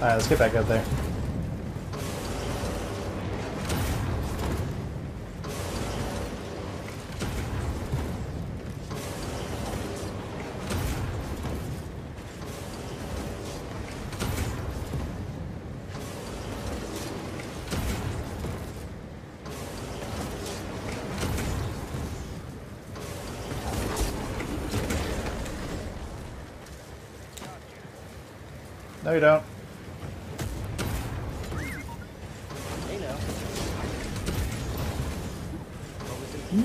Alright, let's get back up there. No, you don't.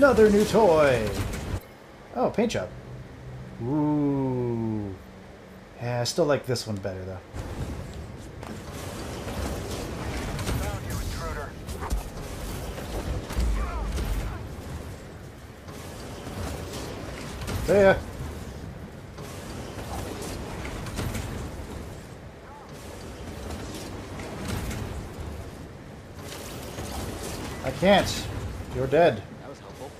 Another new toy! Oh, paint job. Ooh. Yeah, I still like this one better, though. Ya! I can't. You're dead. That was helpful.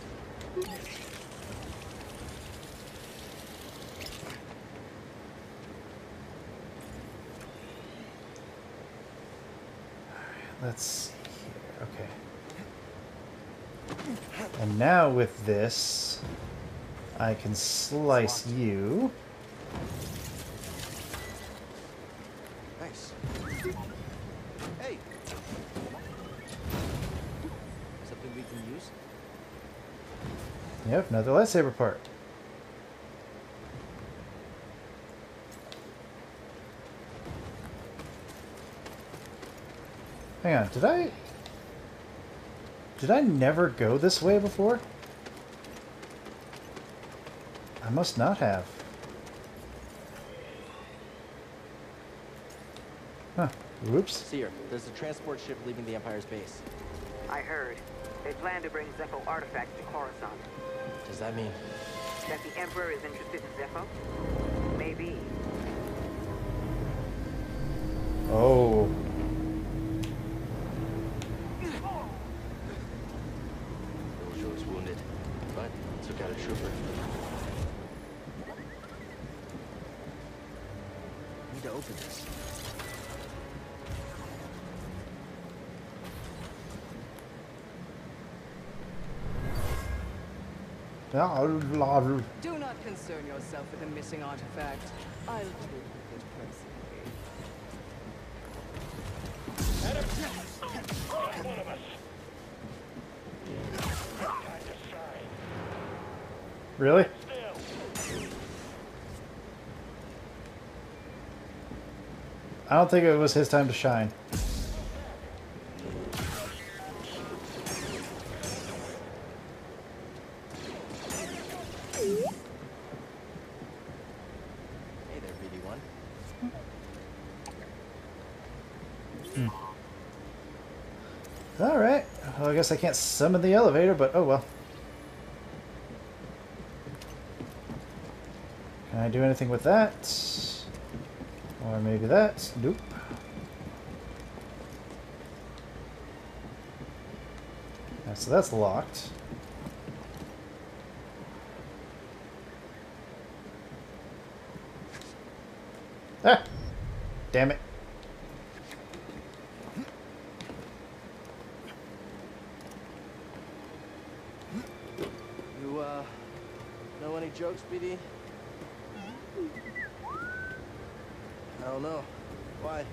Let's see here. Okay. And now with this, I can slice you. Nice. Hey. Something we can use? Yep, another lightsaber part. Hang on, did I... Did I never go this way before? I must not have. Huh. Whoops. Cere, there's a transport ship leaving the Empire's base. I heard. They plan to bring Zeffo artifacts to Coruscant. Does that mean? That the Emperor is interested in Zeffo? Maybe. Oh. Do not concern yourself with a missing artifact. I'll deal with it personally. Really? I don't think it was his time to shine. Hey there, BD1. Alright. Well, I guess I can't summon the elevator, but oh well. Can I do anything with that? Or maybe that? Nope. So that's locked. Uh, know any jokes, BD? I don't know. Why?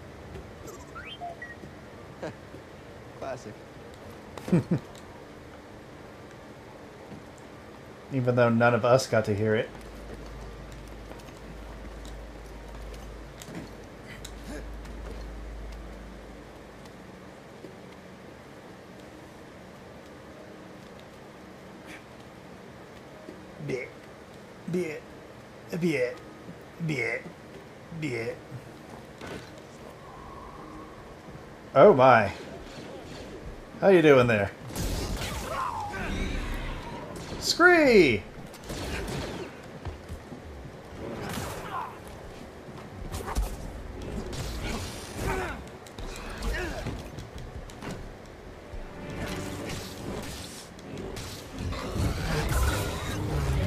Classic. Even though none of us got to hear it. You doing there? Scree!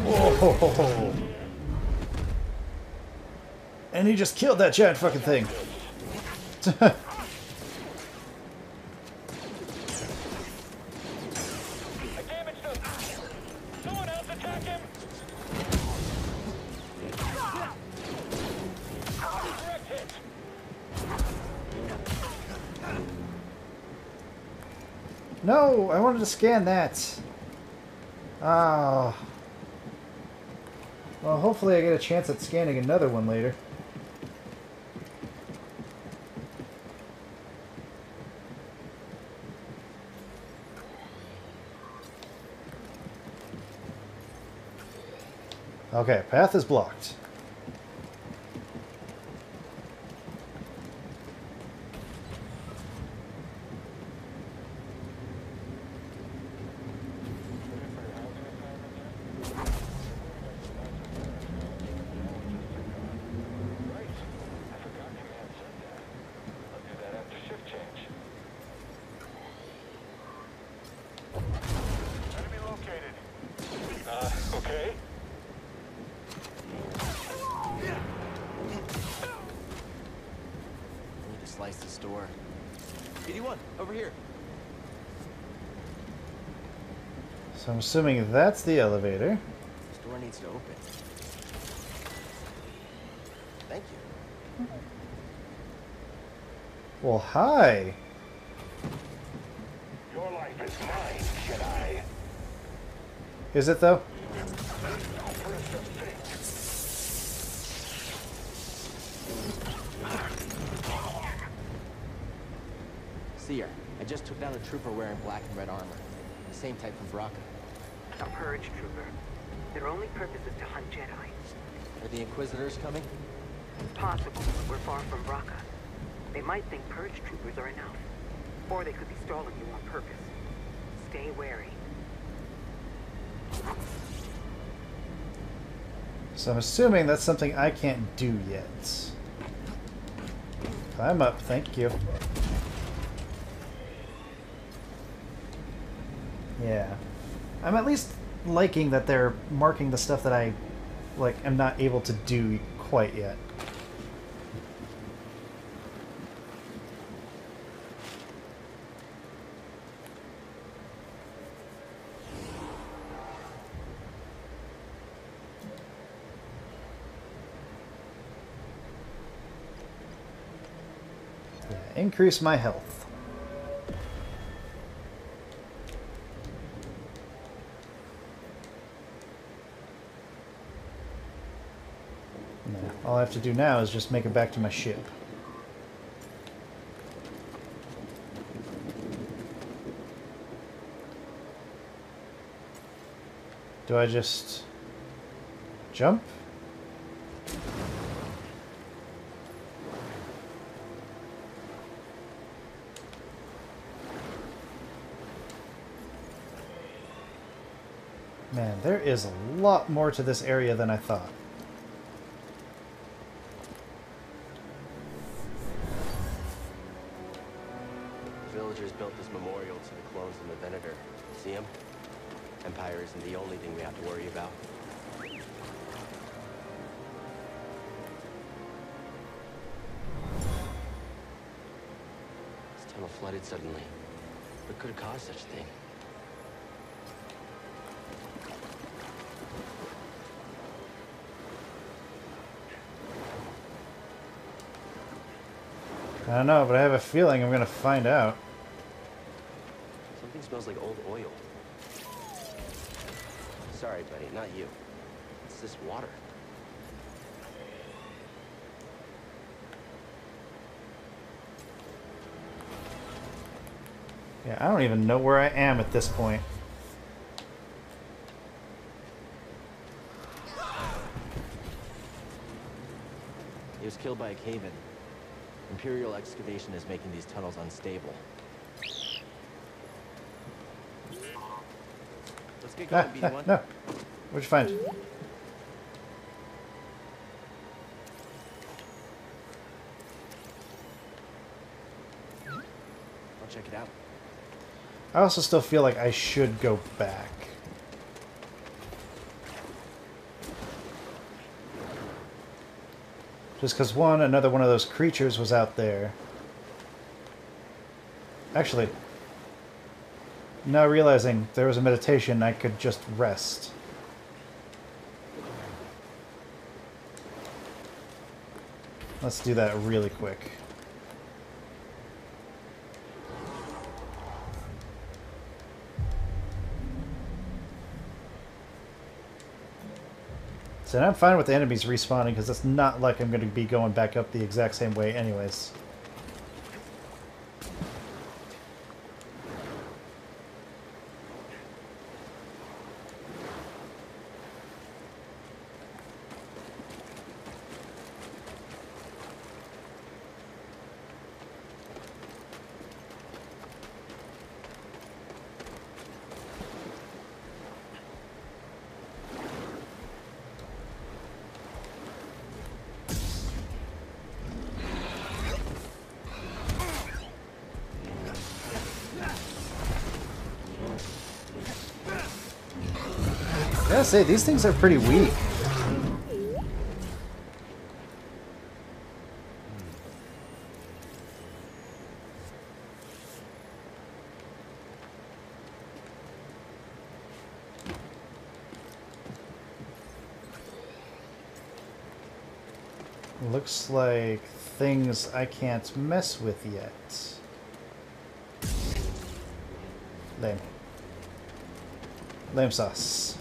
Whoa! And he just killed that giant fucking thing. to scan that. Ah. Well, hopefully I get a chance at scanning another one later. Okay, path is blocked. Right. I forgot Command said that. I'll do that after shift change. Enemy located. Uh, okay. I need to slice this door. 81, over here. So I'm assuming that's the elevator. This door needs to open. Thank you. Well, hi. Your life is mine, Jedi. Is it though? Cere, I just took down a trooper wearing black and red armor. The same type from Bracca. A purge trooper. Their only purpose is to hunt Jedi. Are the Inquisitors coming? It's possible, but we're far from Bracca. They might think purge troopers are enough. Or they could be stalling you on purpose. Stay wary. So I'm assuming that's something I can't do yet. Climb up, thank you. Yeah. I'm at least liking that they're marking the stuff that I like am not able to do quite yet. Increase my health. Yeah, all I have to do now is just make it back to my ship. Do I just jump? Man, there is a lot more to this area than I thought. Isn't the only thing we have to worry about. This tunnel flooded suddenly. What could have caused such a thing? I don't know, but I have a feeling I'm gonna find out. Something smells like old oil. Sorry, buddy, not you. It's this water. Yeah, I don't even know where I am at this point. He was killed by a cave-in. Imperial excavation is making these tunnels unstable. Let's get going, ah, BD1. no. What'd you find? I'll check it out. I also still feel like I should go back. Just because one, another one of those creatures was out there. Actually, now realizing there was a meditation, I could just rest. Let's do that really quick. So I'm fine with the enemies respawning because it's not like I'm going to be going back up the exact same way anyways. Gotta say, these things are pretty weak. Looks like things I can't mess with yet. Lame. Lame sauce.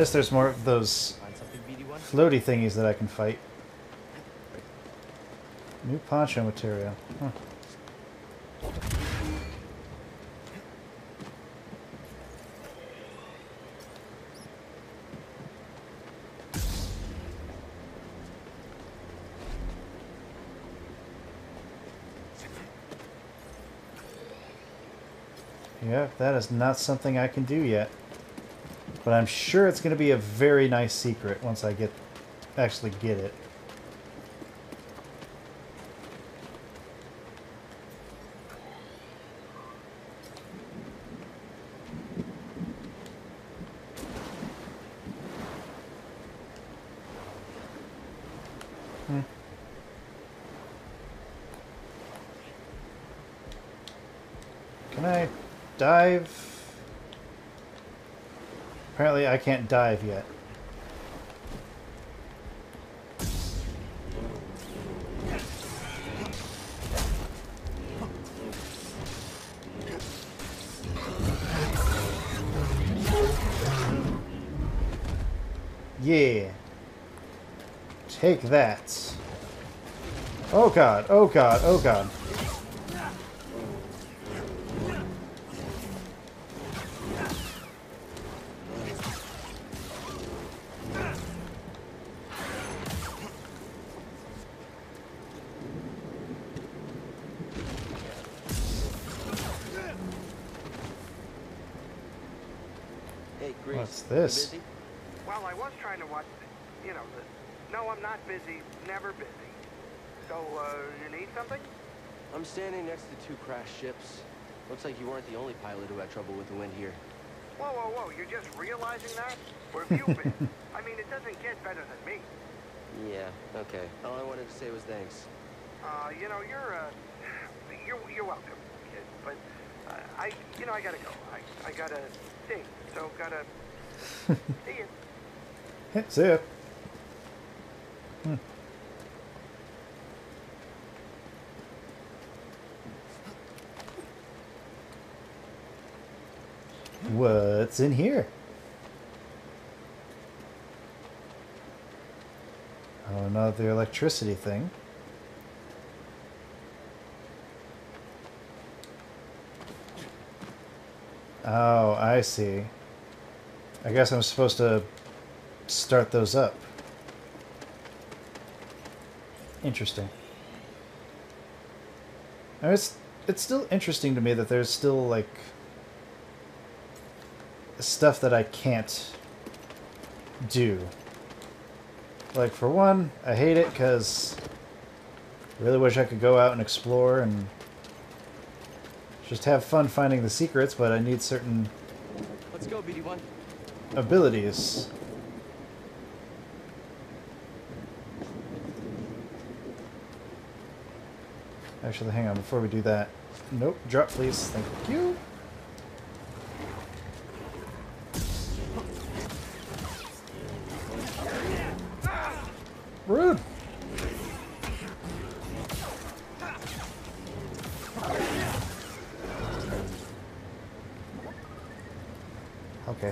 Least there's more of those find something BD1? floaty thingies that I can fight. New poncho material. Huh. Yep, that is not something I can do yet. But I'm sure it's going to be a very nice secret once I get actually get it. Hmm. Can I dive? Apparently I can't dive yet. Yeah. Take that. Oh god, oh god, oh god. Hey, What's this? busy? Well, I was trying to watch, the, you know, the, no, I'm not busy, never busy. So, uh, you need something? I'm standing next to two crashed ships. Looks like you weren't the only pilot who had trouble with the wind here. Whoa, whoa, whoa, you're just realizing that? Where have you been? I mean, it doesn't get better than me. Yeah, okay. All I wanted to say was thanks. Uh, you know, you're, uh, you're, you're welcome, kid. But, uh, I, you know, I gotta go. I, I gotta sing, so gotta, see ya. See ya. Hmm. What's in here? Oh, another electricity thing. Oh, I see. I guess I'm supposed to start those up. Interesting. It's it's still interesting to me that there's still like stuff that I can't do. Like for one, I hate it because I really wish I could go out and explore and just have fun finding the secrets, but I need certain Let's go, BD1. Abilities. Actually, hang on, before we do that. Nope, drop please, thank you.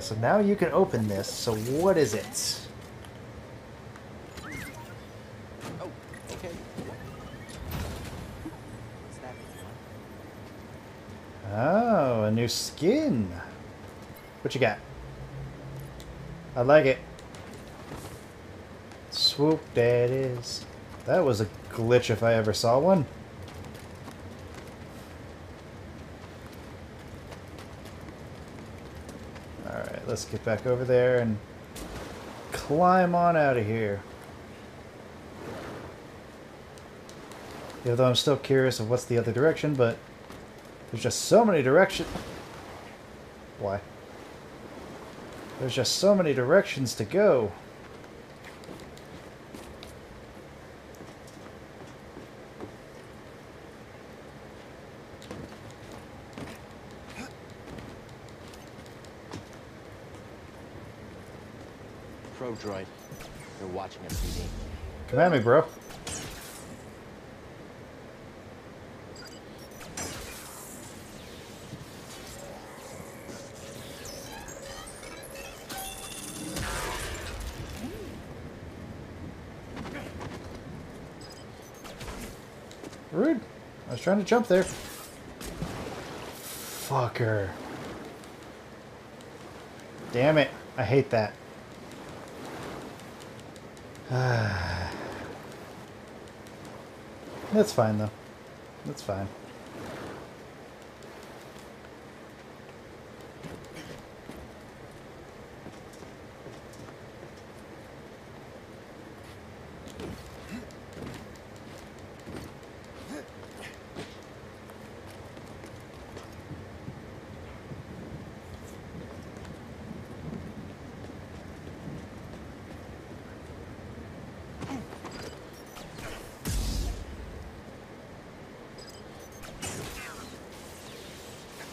So now you can open this, so what is it? Oh, okay. What's that? BD1? Oh, a new skin. What you got? I like it. Swoop, there it is. That was a glitch if I ever saw one. Let's get back over there and climb on out of here. Even though I'm still curious of what's the other direction, but there's just so many directions. Why? There's just so many directions to go. Probe droid. They're watching us, BD. Come at me, bro. Rude. I was trying to jump there. Fucker. Damn it. I hate that. That's fine though. That's fine.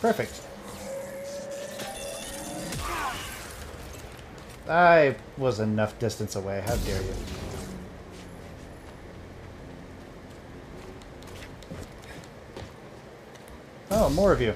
Perfect. I was enough distance away. How dare you? Oh, more of you.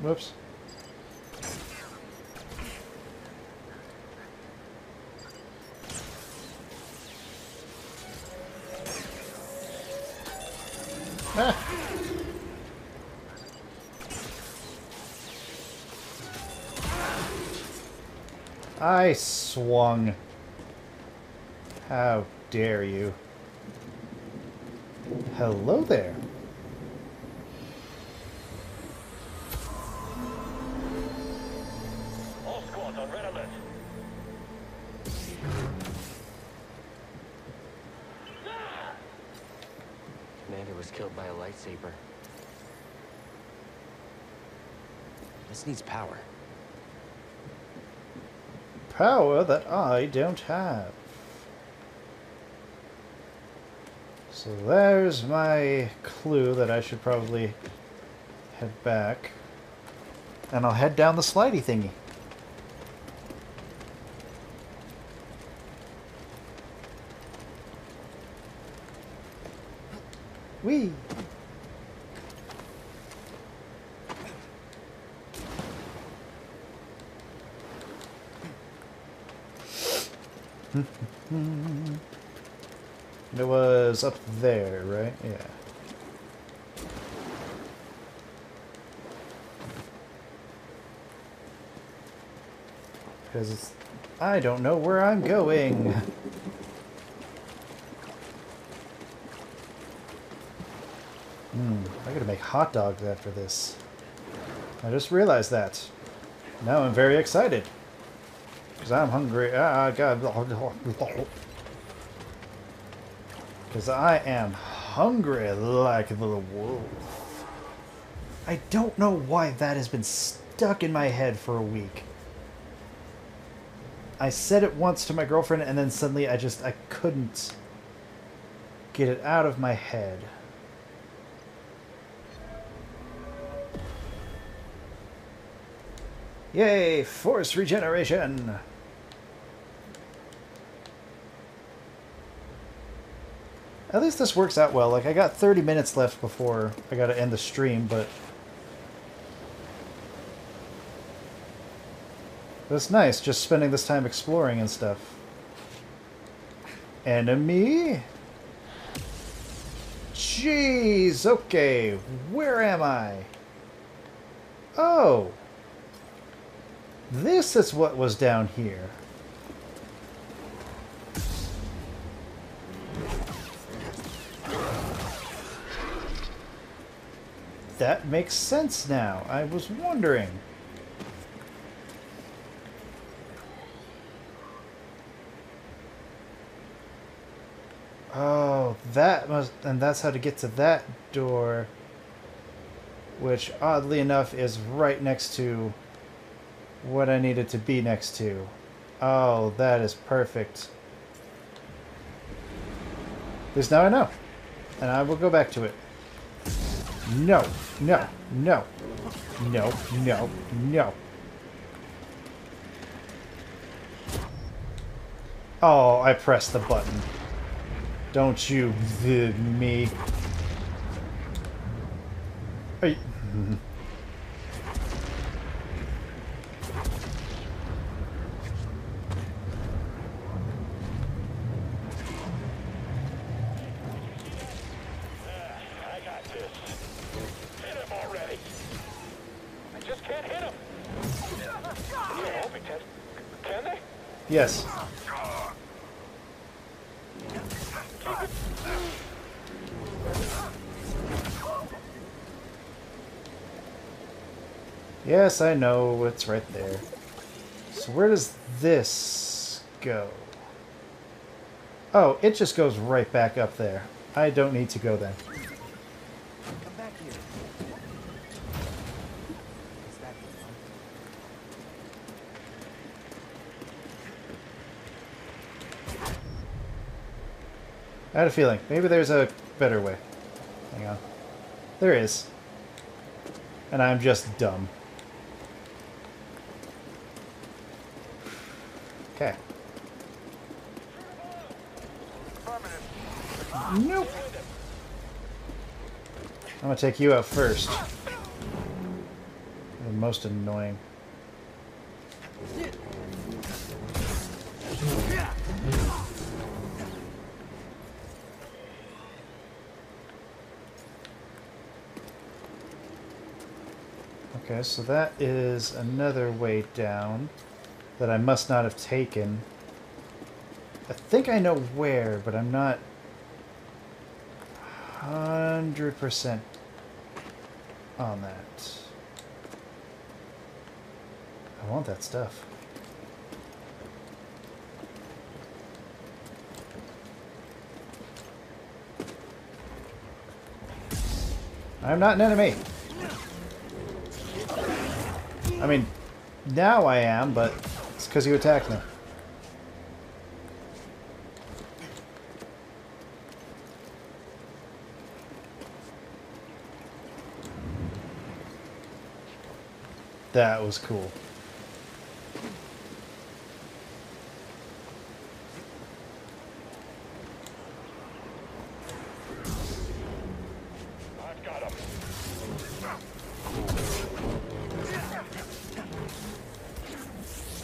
Whoops. Ah. I swung. How dare you? Hello there. Commander was killed by a lightsaber. This needs power. power that I don't have. So there's my clue that I should probably head back. And I'll head down the slidey thingy. It was up there, right? Yeah. Because I don't know where I'm going. Hmm, I gotta make hot dogs after this. I just realized that. Now I'm very excited. Because I'm hungry. Ah, God. Because I am hungry like the wolf. I don't know why that has been stuck in my head for a week. I said it once to my girlfriend and then suddenly I just I couldn't get it out of my head. Yay, force regeneration. At least this works out well. Like I got 30 minutes left before I got to end the stream, but But it's nice just spending this time exploring and stuff. Enemy? Jeez, okay. Where am I? Oh. This is what was down here. That makes sense now. I was wondering. Oh, that must, and that's how to get to that door, which oddly enough is right next to what I needed to be next to. Oh, that is perfect. This now I know, and I will go back to it. No, no, no, no, no, no. Oh, I pressed the button. Don't you vid me. Hey. Yes. Yes, I know. It's right there. So where does this go? Oh, it just goes right back up there. I don't need to go then. Come back here. Is that the one? I had a feeling. Maybe there's a better way. Hang on. There is. And I'm just dumb. Okay. Nope. I'm gonna take you out first. The most annoying. Okay, so that is another way down that I must not have taken. I think I know where, but I'm not 100% on that. I want that stuff. I'm not an enemy. I mean, now I am, but it's because you attacked me. That was cool.